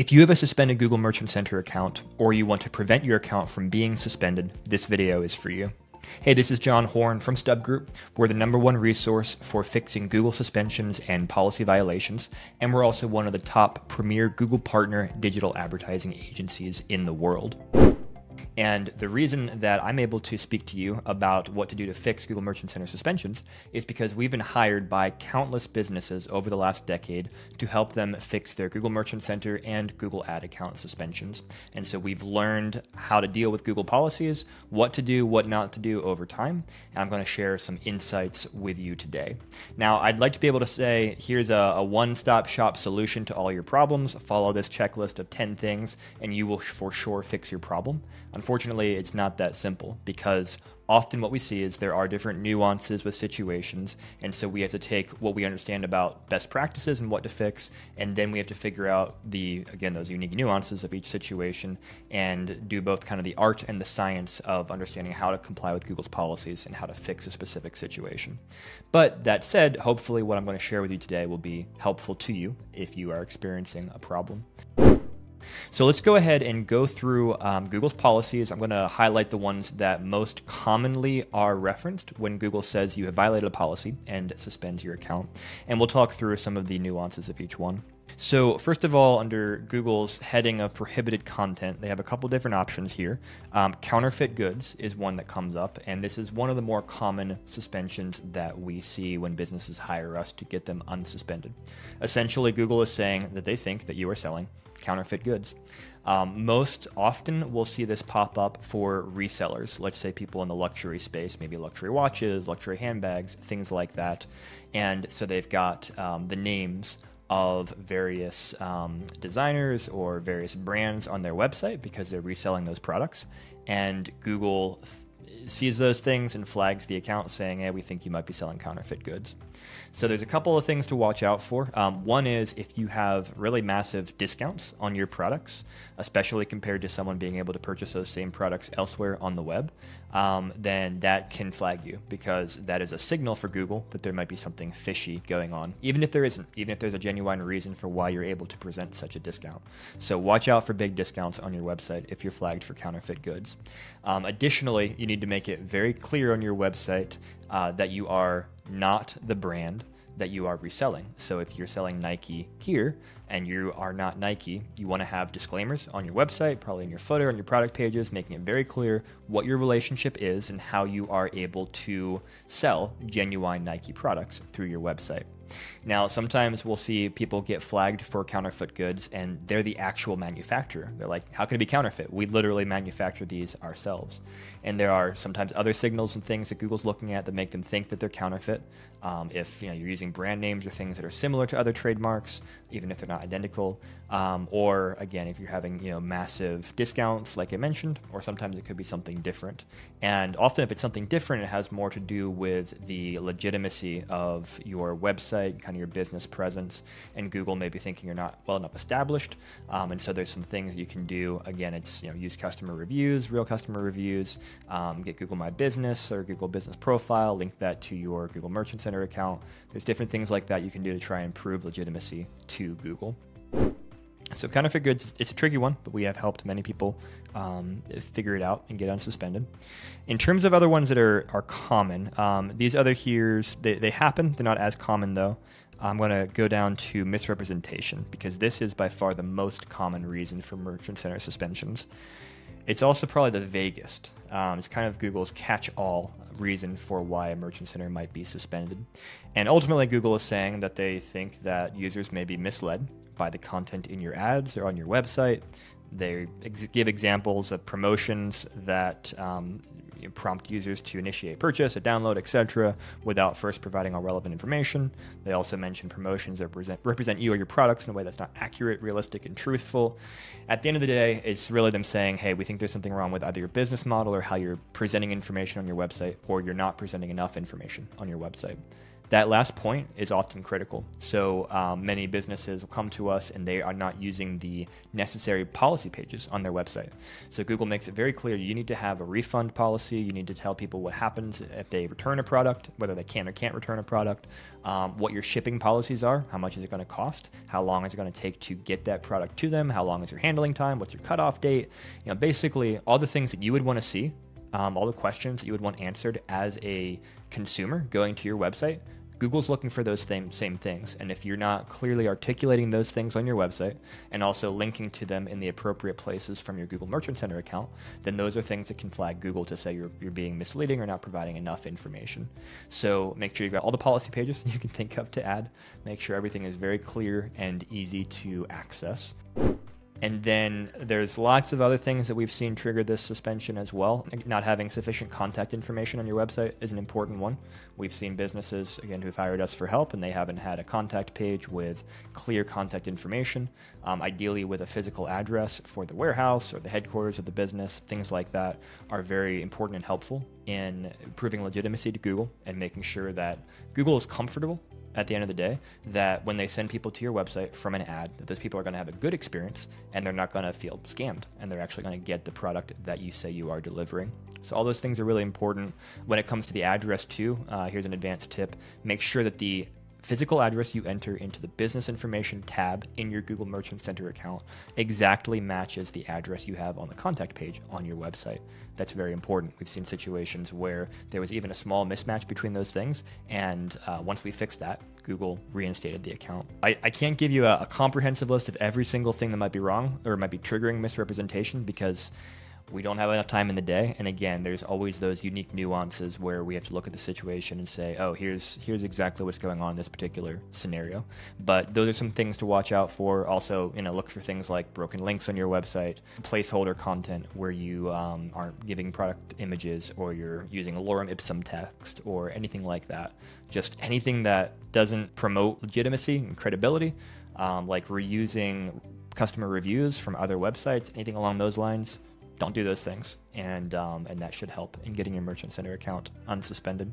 If you have a suspended Google Merchant Center account or you want to prevent your account from being suspended, this video is for you. Hey, this is John Horn from StubGroup. We're the number one resource for fixing Google suspensions and policy violations, and we're also one of the top premier Google partner digital advertising agencies in the world. And the reason that I'm able to speak to you about what to do to fix Google Merchant Center suspensions is because we've been hired by countless businesses over the last decade to help them fix their Google Merchant Center and Google Ad account suspensions. And so we've learned how to deal with Google policies, what to do, what not to do over time. And I'm going to share some insights with you today. Now, I'd like to be able to say here's a, a one stop shop solution to all your problems. Follow this checklist of 10 things, and you will for sure fix your problem. Unfortunately, it's not that simple because often what we see is there are different nuances with situations. And so we have to take what we understand about best practices and what to fix. And then we have to figure out the, again, those unique nuances of each situation and do both kind of the art and the science of understanding how to comply with Google's policies and how to fix a specific situation. But that said, hopefully what I'm going to share with you today will be helpful to you if you are experiencing a problem. So let's go ahead and go through um, Google's policies. I'm going to highlight the ones that most commonly are referenced when Google says you have violated a policy and suspends your account. And we'll talk through some of the nuances of each one. So, first of all, under Google's heading of prohibited content, they have a couple different options here. Um, counterfeit goods is one that comes up, and this is one of the more common suspensions that we see when businesses hire us to get them unsuspended. Essentially, Google is saying that they think that you are selling counterfeit goods. Um, most often, we'll see this pop up for resellers. Let's say people in the luxury space, maybe luxury watches, luxury handbags, things like that. And so they've got um, the names of various um, designers or various brands on their website because they're reselling those products. And Google sees those things and flags the account saying, hey, we think you might be selling counterfeit goods. So there's a couple of things to watch out for. Um, one is if you have really massive discounts on your products, especially compared to someone being able to purchase those same products elsewhere on the web, um, then that can flag you because that is a signal for Google that there might be something fishy going on, even if there isn't, even if there's a genuine reason for why you're able to present such a discount. So watch out for big discounts on your website if you're flagged for counterfeit goods. Um, additionally, you need to make it very clear on your website uh, that you are not the brand that you are reselling. So if you're selling Nike gear and you are not Nike, you want to have disclaimers on your website, probably in your footer, on your product pages, making it very clear what your relationship is and how you are able to sell genuine Nike products through your website. Now, sometimes we'll see people get flagged for counterfeit goods and they're the actual manufacturer. They're like, how can it be counterfeit? We literally manufacture these ourselves. And there are sometimes other signals and things that Google's looking at that make them think that they're counterfeit. Um, if you know you're using brand names or things that are similar to other trademarks, even if they're not identical, um, or again, if you're having you know massive discounts, like I mentioned, or sometimes it could be something different. And often, if it's something different, it has more to do with the legitimacy of your website, kind of your business presence, and Google may be thinking you're not well enough established. Um, and so there's some things you can do. Again, it's you know use customer reviews, real customer reviews, um, get Google My Business or Google Business Profile, link that to your Google Merchant Center account. There's different things like that you can do to try and prove legitimacy to Google. So kind counterfeit goods, it's a tricky one, but we have helped many people um, figure it out and get unsuspended. In terms of other ones that are, are common, um, these other here's, they, they happen. They're not as common though. I'm going to go down to misrepresentation because this is by far the most common reason for merchant center suspensions. It's also probably the vaguest. Um, it's kind of Google's catch all reason for why a merchant center might be suspended. And ultimately, Google is saying that they think that users may be misled by the content in your ads or on your website. They ex- give examples of promotions that um, prompt users to initiate purchase, a download, etc., without first providing all relevant information. They also mention promotions that represent, represent you or your products in a way that's not accurate, realistic, and truthful. At the end of the day, it's really them saying, hey, we think there's something wrong with either your business model or how you're presenting information on your website, or you're not presenting enough information on your website. That last point is often critical. So um, many businesses will come to us and they are not using the necessary policy pages on their website. So Google makes it very clear you need to have a refund policy. You need to tell people what happens if they return a product, whether they can or can't return a product, um, what your shipping policies are, how much is it going to cost, how long is it going to take to get that product to them, how long is your handling time, what's your cutoff date. You know, basically all the things that you would want to see um, all the questions that you would want answered as a consumer going to your website, Google's looking for those same, same things. And if you're not clearly articulating those things on your website and also linking to them in the appropriate places from your Google Merchant Center account, then those are things that can flag Google to say you're, you're being misleading or not providing enough information. So make sure you've got all the policy pages you can think of to add. Make sure everything is very clear and easy to access. And then there's lots of other things that we've seen trigger this suspension as well. Not having sufficient contact information on your website is an important one. We've seen businesses, again, who've hired us for help and they haven't had a contact page with clear contact information, um, ideally with a physical address for the warehouse or the headquarters of the business. Things like that are very important and helpful in proving legitimacy to Google and making sure that Google is comfortable at the end of the day that when they send people to your website from an ad that those people are going to have a good experience and they're not going to feel scammed and they're actually going to get the product that you say you are delivering. So all those things are really important. When it comes to the address too uh, here's an advanced tip. Make sure that the physical address you enter into the business information tab in your Google Merchant Center account exactly matches the address you have on the contact page on your website. That's very important. We've seen situations where there was even a small mismatch between those things, and uh, once we fixed that, Google reinstated the account. I, I can't give you a, a comprehensive list of every single thing that might be wrong or might be triggering misrepresentation because we don't have enough time in the day. And again there's always those unique nuances where we have to look at the situation and say oh here's here's exactly what's going on in this particular scenario. But those are some things to watch out for. Also you know look for things like broken links on your website placeholder content where you um, aren't giving product images or you're using lorem ipsum text or anything like that. Just anything that doesn't promote legitimacy and credibility um, like reusing customer reviews from other websites anything along those lines don't do those things, and um, and that should help in getting your Merchant Center account unsuspended.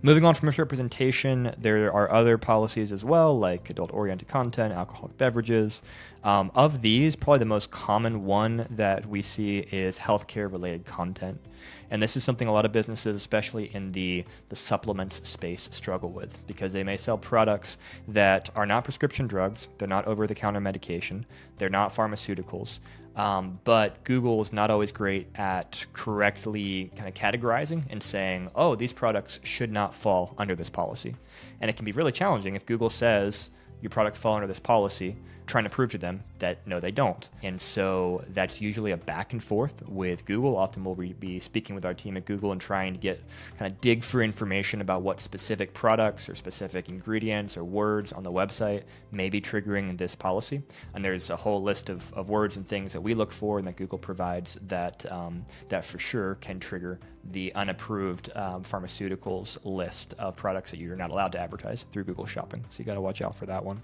Moving on from misrepresentation, there are other policies as well, like adult oriented content, alcoholic beverages. Um, of these, probably the most common one that we see is healthcare related content. And this is something a lot of businesses, especially in the, the supplements space, struggle with because they may sell products that are not prescription drugs, they're not over the counter medication, they're not pharmaceuticals, um, but Google is not always great at correctly kind of categorizing and saying, oh, these products should not fall under this policy. And it can be really challenging if Google says your products fall under this policy, trying to prove to them that no, they don't. And so that's usually a back and forth with Google. Often we'll be speaking with our team at Google and trying to get kind of dig for information about what specific products or specific ingredients or words on the website may be triggering this policy. And there's a whole list of, of words and things that we look for and that Google provides that um, that for sure can trigger the unapproved um, pharmaceuticals list of products that you're not allowed to advertise through Google Shopping. So you got to watch out for that one.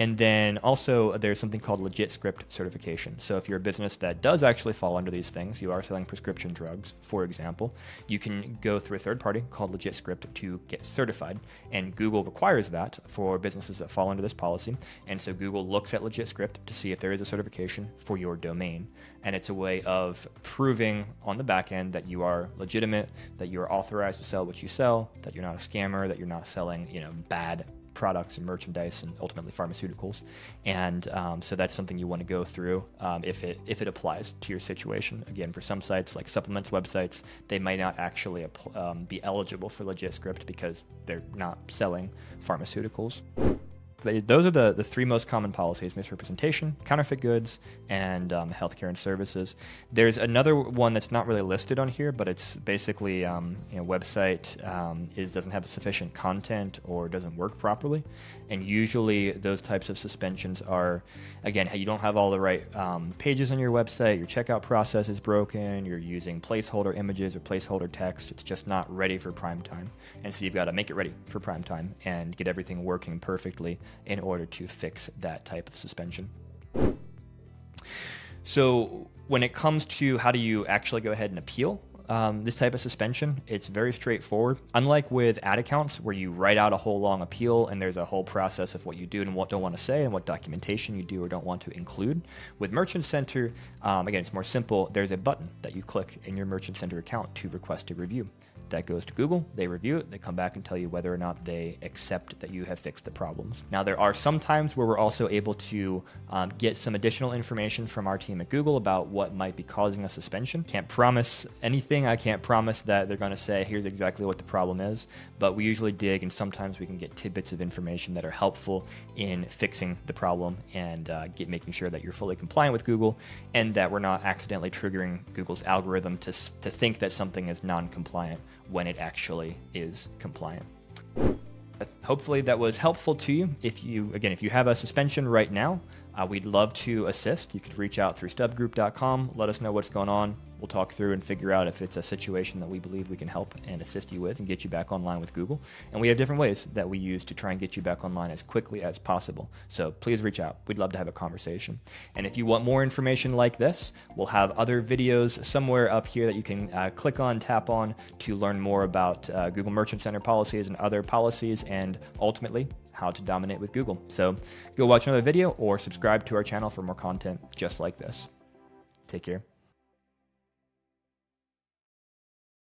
And then also there's something called LegitScript certification. So if you're a business that does actually fall under these things, you are selling prescription drugs, for example, you can go through a third party called LegitScript to get certified. And Google requires that for businesses that fall under this policy. And so Google looks at LegitScript to see if there is a certification for your domain. And it's a way of proving on the back end that you are legitimate, that you are authorized to sell what you sell, that you're not a scammer, that you're not selling, you know, bad products and merchandise and ultimately pharmaceuticals. And um, so that's something you want to go through um, if it if it applies to your situation. Again, for some sites like supplements websites, they might not actually um, be eligible for LegitScript because they're not selling pharmaceuticals those are the, the three most common policies misrepresentation, counterfeit goods, and um, healthcare and services. There's another one that's not really listed on here, but it's basically um, you know, website um, is doesn't have sufficient content or doesn't work properly. And usually those types of suspensions are, again, you don't have all the right um, pages on your website, your checkout process is broken, you're using placeholder images or placeholder text, it's just not ready for prime time. And so you've got to make it ready for prime time and get everything working perfectly in order to fix that type of suspension. So when it comes to how do you actually go ahead and appeal um, this type of suspension, it's very straightforward. Unlike with ad accounts, where you write out a whole long appeal and there's a whole process of what you do and what don't want to say and what documentation you do or don't want to include. With Merchant Center, um, again, it's more simple. There's a button that you click in your Merchant Center account to request a review. That goes to Google, they review it, they come back and tell you whether or not they accept that you have fixed the problems. Now, there are some times where we're also able to um, get some additional information from our team at Google about what might be causing a suspension. Can't promise anything. I can't promise that they're going to say, here's exactly what the problem is, but we usually dig and sometimes we can get tidbits of information that are helpful in fixing the problem and uh, get making sure that you're fully compliant with Google and that we're not accidentally triggering Google's algorithm to, to think that something is non-compliant when it actually is compliant. Hopefully that was helpful to you. If you, again, if you have a suspension right now, uh, we'd love to assist. You could reach out through stubgroup.com, let us know what's going on. We'll talk through and figure out if it's a situation that we believe we can help and assist you with and get you back online with Google. And we have different ways that we use to try and get you back online as quickly as possible. So please reach out. We'd love to have a conversation. And if you want more information like this, we'll have other videos somewhere up here that you can uh, click on, tap on to learn more about uh, Google Merchant Center policies and other policies and ultimately how to dominate with Google. So go watch another video or subscribe to our channel for more content just like this. Take care.